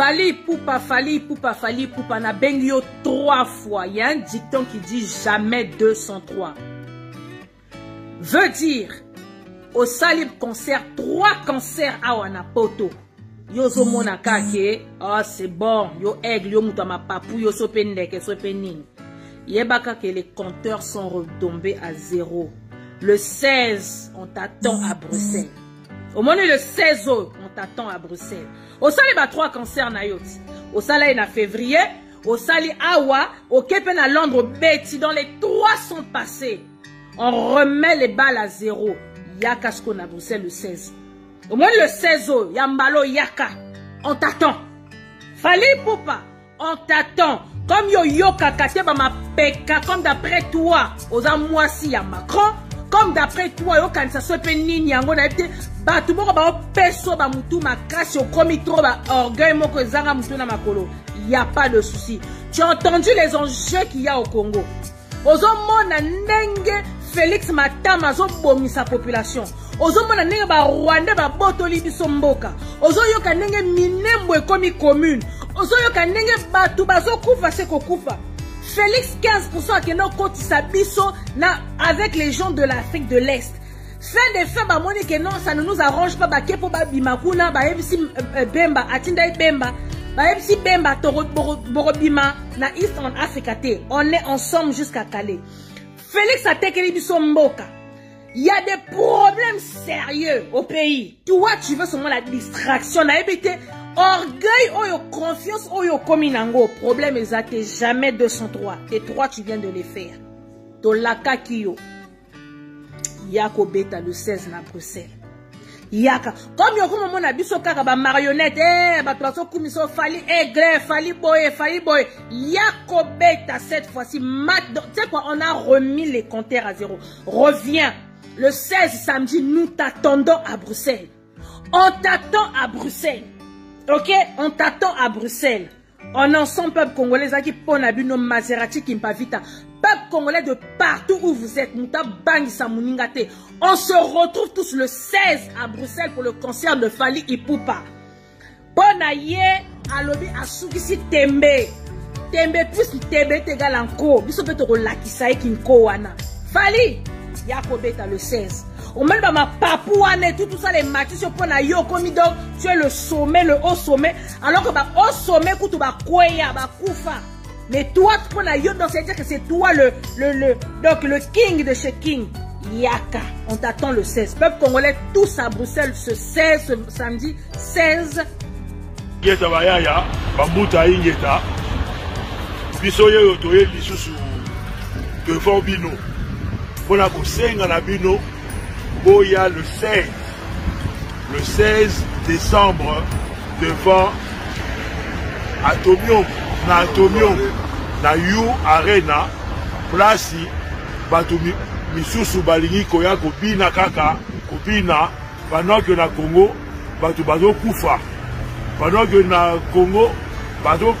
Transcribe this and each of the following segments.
Fali Poupa, Fali Poupa, Fali Poupa, na bengi yo trois fois. Il y a un dicton qui dit jamais 203. Veut dire, au salib concert, trois concerts à Wanapoto. Yo zo mona kake, ah oh, c'est bon, yo aigle, yo muta ma papou, yo so pe ndeke, so pe nini. Yebaka que les compteurs sont retombés à zéro. Le 16, on t'attend à Bruxelles. omoni le 16 oyo on t'attend à bruxelles osali ba 3 concert na yo ti osala ye na février osali awa oke mpe na londres obeti dans les 3 sont passés on remet les balles à zéro yaka siko na bruxelles le 16 omoni le 16 oyo ya mbala oyaka on t'attend fali pupa On t'attend. Comme yo yoka kate ba mapeka comme d'après toi oza mwasi ya Macron comme d'après toi yokanisa so mpe nini yango nayebi te bato moko baopeso bamutu makasi okomi trop ba orgueil moko ezanga mutu na makolo ya pas de souci tu as entendu les enjeux qu'il y a au congo ozomona ndenge félix matama azobomisa population ozomona ndenge barwandais babotoli biso mboka ozoyoka ndenge minembo ekomi commune ozoyoka ndenge bato bazokufa se kokufa félix 15 akenda kokotisa biso na avec les gens de l'afrique de l'est fin de fin bamoni ke non ça ne nous arrange pas bake mpo babima kuna bayebisi euh, euh, bemba atindai bemba bayebisi bemba bokobima na east en africa te on est ensemble jusqu'à kale félix atekeli biso mboka Il y a des problèmes sérieux au pays. Toi, tu veux seulement la distraction. orgueil oyo confiance oyo okomi nango problème eza te jamais 203 et 3 tu viens de les faire tolakaki yo ya kobeta le 16 na bruxelles yaka comme okoma mona biso kaka bamarionnette e eh, bato bazokumisa fali aigle fali boye fali boye ya kobeta cette fois-ci tse quoi on a remis les compteurs à zéro reviens le 16 samedi nous t'attendons à bruxelles on t'attend à bruxelles ok on t'attend à bruxelles Oh non, son peuple congolais ezalaki mpo na bino Maserati Kimpavita. Peuple congolais de partout où vous êtes, muta bangisa muninga te. On se retrouve tous le 16 à Bruxelles pour le concert de Fali Ipupa. Mpo na ye alobi asukisi tembe. Tembe plus tembe est égal à nko. Biso mpe tokolakisa ye kinko wana. Fali ya kobeta le 16. omoni bamapapu wana etutusala ematisi mpo na yo okomi donc tu es le sommet le haut sommet alors que ba au sommet kutu bakweya bakufa mais toi mpo na yo donc c'est-à-dire que c'est toi le, le, le, donc le king de chez king yaka on t'attend le 16 peuple congolais tous à bruxelles ce 16 ce samedi 16 ingeta bayaya bambuta ingeta biso yeyo toye lisusu devant bino mpo na kosenga na bino boya le 16 Le 16 décembre devant Atomium na Atomium na U Arena place bato misusu balingi koya kobina kaka kobina pendant que na Congo bato bazokufa pendant que na Congo bazo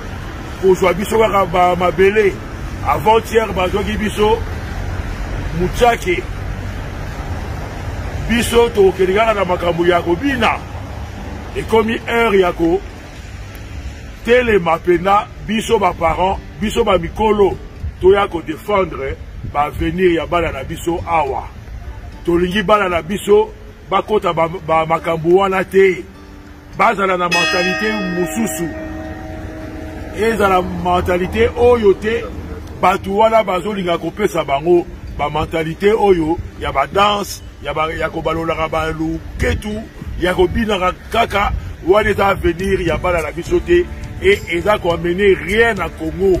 kozwa biso kaka ba mabele avant hier bazwaki biso muchake biso tokokende kaka na makambo ya kobina ekomi heure ya kotelema mpena biso baparent biso bamikolo toya kodefendre baavenir ya bana na biso awa tolingi bana na biso bakota bamakambo ba wana te bazala na mentalite mosusu ezala mentalite oyo te bato wana bazolinga kopesa bango bamentalité oyo ya badanse ya kobalolaka baluketu ya kobinaka kaka wana eza avenir ya bana na biso te e eza koamene rien na congo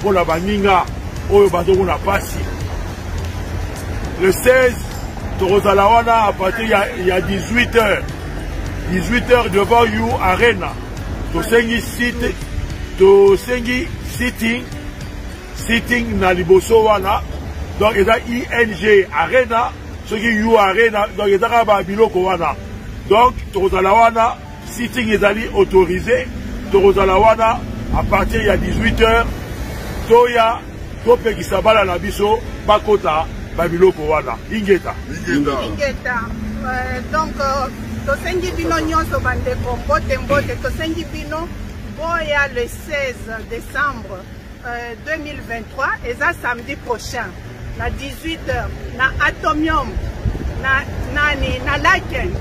mpo na baninga oyo bazomona mpasi le 16 tokozala wana a partir ya, ya 18 heures 18 heures devant you arena tosengi site tosengi sitting sitting na liboso wana donc eza ing arena soki you arena donc eza kaka babiloko wana donc tokozala wana Sitting ezali autorise, tokozala wana a partir ya 18 heures toya topekisa bana na biso bakota babiloko wana ingeta ingeta, ingeta. Euh, donc euh, tosengi bino nyonso bandeko mbote mbote tosengi bino boya le 16 décembre 2023 eza samedi prochain na 18 heures na atomium na nani na laken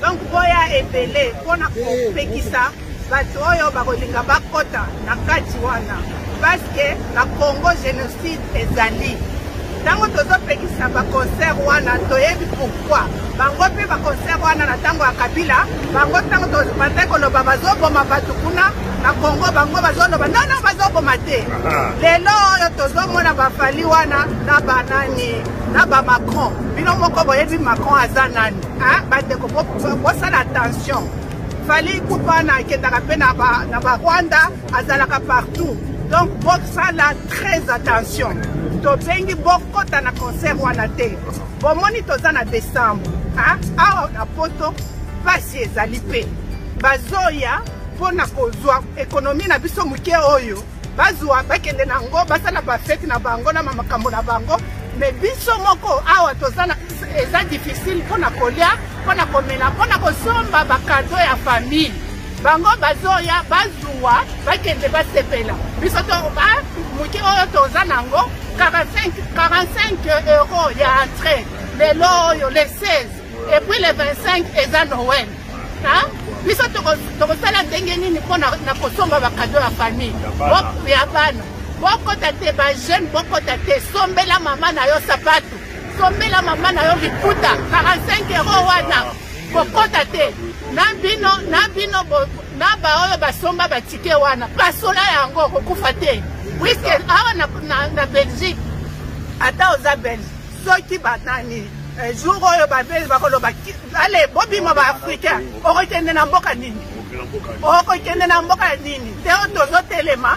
donc boya ebele mpona kopekisa bato oyo bakolinga bakota na kati wana paske na congo génocide ezali Tango tozo pekisa ba concert wana toyebi pourquoi bango pe ba concert wana na tango ya Kabila bango tango to bandai koloba bazoboma bato kuna na Congo bango bazoloba non non bazoboma te ah. lelo oyo tozomona bafali wana na banani na ba Macron bino moko boyebi Macron aza nani bandeko bosala attention fali kupa na akendaka pe na ba Rwanda azalaka partout donc bosala très attention tobengi bokota na concert wana te bomoni toza na décembre awa na poto mpasi ezali mpe bazoya mpo na kozwa ekonomi na biso moke oyo bazwa bakende na yango basala bafete na bango na makambo na bango me biso moko awa toza eza difficile mpo na kolia mpo na komela mpo na kosomba bakado ya famille bango bazoya bazuwa bakende basepela biso to moke oyo toza nango 45 euro ya entrée lelo oyo le 16 et puis le 25 eza noel biso tokosala ndenge nini mpo na kosomba bakado ya famille ya bana bokota te bajeune bokota te sombela mama na yo sapatu sombela mama na yo liputa 45 euro wana kokota te na bino na bino na baoyo basomba batike wana pasola yango kokufa te puiske awa na, na, na belgique ata oza belge soki banani eh, jour oyo babelge bakoloba ale bobima baafricain okokende na mboka nini okokende na mboka nini te oyo tozotelema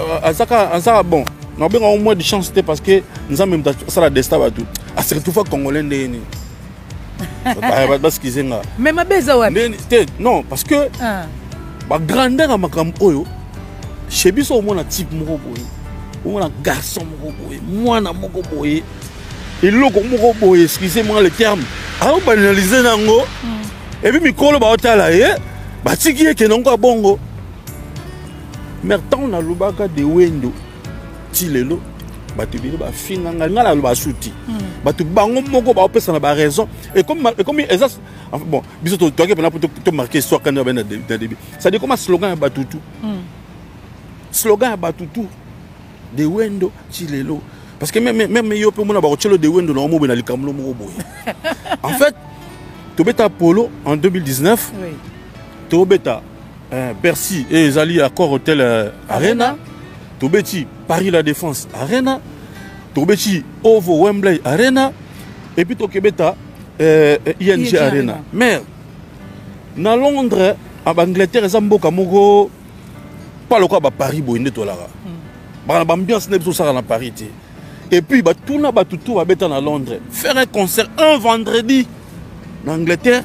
Euh, azaka azaka bon nakobenga yango moins de chance te parce que nzambe moto asala desta bato aseretrouva congolais ndenge nini baskize nga mais mabe eza wapi te non parce que ah. bagrandeur ya makambo oyo chez biso omona type moko boye omona garçon moko boye mwana moko boye eloko moko boye excuse moi le terme aobanalize na yango hmm. epi mikolo baotala ye batiki ye kende yango ya bongo mais ntango nalobaka de wendo ti lelo bato ebele bafinga ngai ngai naloba asuti hmm. bato bango moko baopesana baraison ekomi eza bon biso toyaki mpena po tomarke histoire kani babe na début cestadire koma slogan ya batutu hmm. slogan ya batutu de wendo ti lelo parce que meme yo mpe omona bakotyelo de wendo na omobe na likambo lo moko boye en fait tobeta polo en 2019 tobeta eh, bercy e ezali accord hotel eh, arena tobeti paris la défense arena tobeti ovo wembley arena epuis tokebeta eh, ing arena mare na londres a baangleterre eza mboka moko pa lokola baparis boye nde tolaka hmm. bana baambiance nde biso osaka na paris te epuis batuna bato to babeta na londres faire un concert un vendredi na angleterre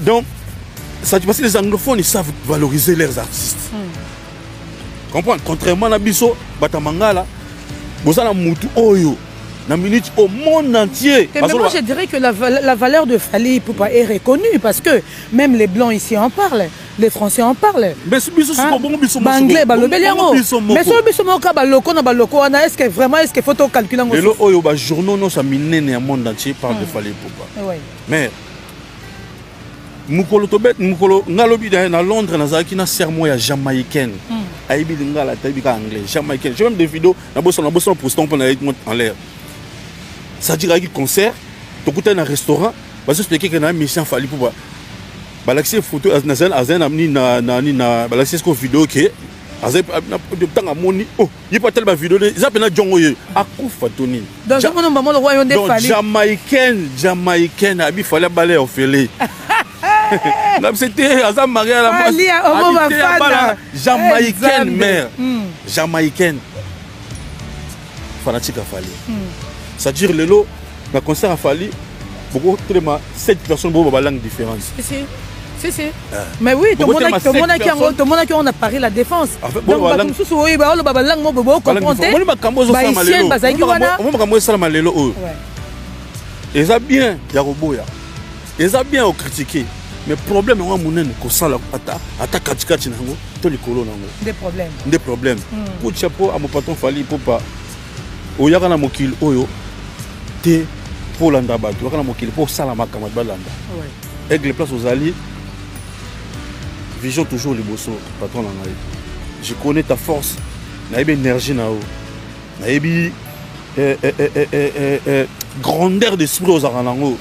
Donc, ça parce que les anglophones ils savent valoriser leurs artistes. Mm. Comprendre contrairement à biso batamangala bozala mutu oyo na minute au monde entier. Mais moi, je dirais que la, la valeur de Fali Poupa est reconnue parce que même les Blancs ici en parlent. Les Français en parlent. Mais ce biso c'est bon biso moko. Anglais ba lobeli yango. Mais ce biso moko ka ba loko na ba loko wana est-ce que vraiment est-ce que faut to calculer yango. Lelo oyo ba journaux no sa minene ya monde entier parle de hmm. Fali Poupa. Eh Mais mokolo tobet mokolo nga lobi na na londres nazalaki na sermon ya jamaïcaine mm. ayebi lingala atayebi ka anglais jamaïcaine j'ai même des vidéos na boso na boso na poston mpo nayei en l'air c'est-à-dire ayaki concert tokutani na restaurant bazoexplike ke na mission fali mpo balakisi photo nazali na nini na nini na balakisi siko video ke azali ntango amoni oh ye mpo atali bavideo nde eza mpena jongo ye akufa to nini jamaïcaine jamaïcaine abi fali abala ya ofele na biso te aza maria la abala jamaïcaine mare hmm. jamaïcaine fanatique afali hmm. c'est-à-dire lelo Na concert à Fally, beaucoup de 7 personnes beaucoup ba langue différente. Si si. Si si. Ah. Mais oui, tout le monde a tout le monde a qui en tout le monde a qui en a parlé la défense. Ah, Donc ba tout sous oui ba ba langue mo bo comprendre. Moi ma kambo zo sama lelo. Moi ma kambo sama lelo oyo. Eza bien ya koboya. Eza bien au critiquer. mais problème yango ya monene kosala ata ata katikati na yango to likolo na yango nde problème nde problème hmm. kutia mpo amopatron fali mpopa oyaka na mokili oyo te mpo olanda bato oyaka na mokili mpo osala makambo bato balanda aigle place ozali vision toujours liboso patron na ngai je connais ta force nayebi énergie na yo nayebi eh, eh, eh, grandeur d'esprit ozalaka nango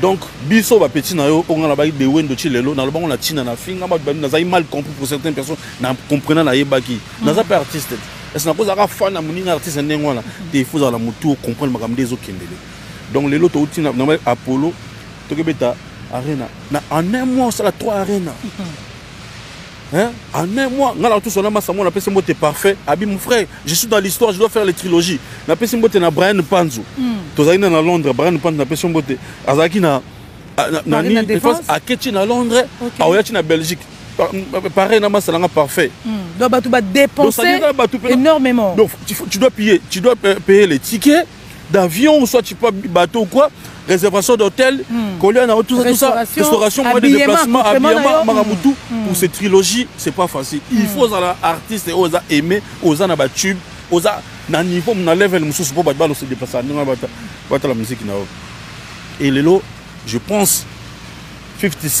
donc biso ba petit na yo oyo nga nabaki de wendo ti lelo naloba ngo na ntina na finga bato babi nazalaki mal compris pour certaines personnes na comprena nayebaki naza mpe artiste te esi nakozalaka fan na moninga artiste ndenge wana te ifo ozala na motu ocomprendre makambo nde ezokendele donc lelo touti na apollo tokebeta arena na en un mois osala trois arena Hein? En un mois, nga na tout sona massa mona pese mbote parfait. Abi mon frère, je suis dans l'histoire, je dois faire les trilogies. Na pese mbote na Brian Panzo. Mm. Tozali na Londres, Brian Panzo na pese mbote. Azaki na ah, na, na, na, na France, akechi na Londres, okay. aoyachi na Belgique. Pareil na massa nga parfait. Mm. Donc bah tu vas dépenser énormément. Donc tu, tu dois payer, tu dois payer les tickets. d'avion ou soit tu peux bateau ou quoi réservation d'hôtel hmm. colia na tout ça tout ça restauration moyen de déplacement habillement makambo tout hmm. pour ces trilogies c'est pas facile il hmm. faut ozala artiste oyo oza aimé oza na batube oza na niveau na level mosusu mpo bato balosa déplace ndenge wana batala miziki na yo et lelo je pense 50